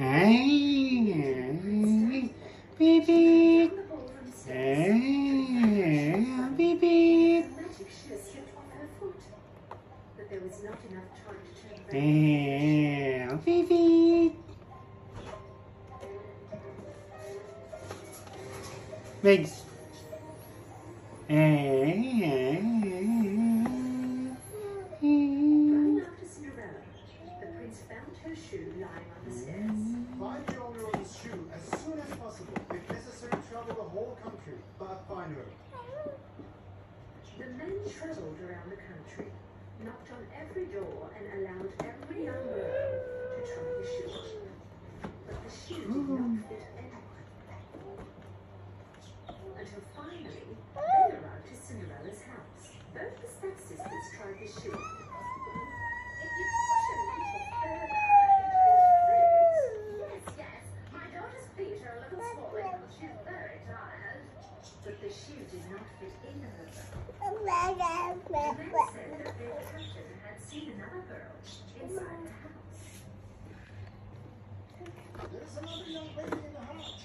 Hey, beep beep. Hey, beep beep. Hey, beep beep. Legs. Hey, after Cinderella, the prince found her shoe lying on the stairs. Whole country, but find her. The men travelled around the country, knocked on every door, and allowed every young girl to try the shoe. But the shoe did not hmm. fit anyone. Until finally, they arrived at Cinderella's house. Both the stepsisters tried the shoe. But the shoe did not fit in her. The men said that their captain had seen another girl inside the house. There's another young lady in the house.